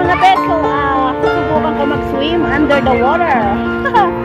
mga pet. So, ah, susubukan ko mag-swim under the water.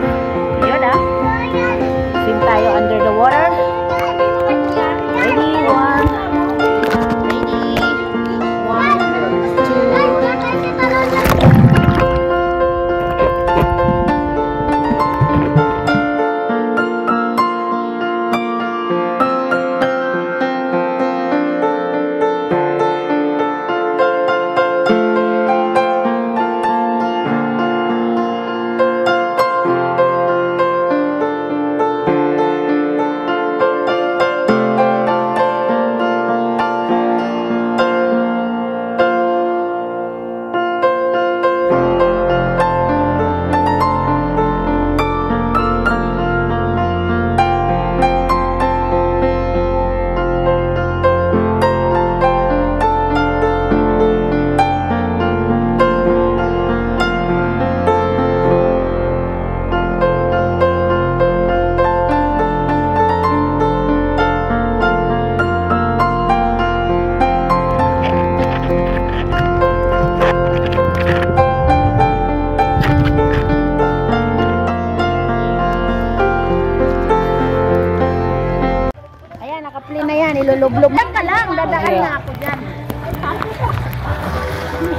Naka-play na yan. Ilulublob. Yan ka lang. Dadaan na ako dyan.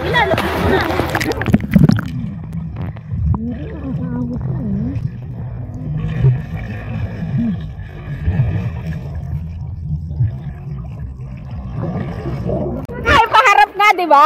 Ilalog mo na. Ay, paharap nga, di ba?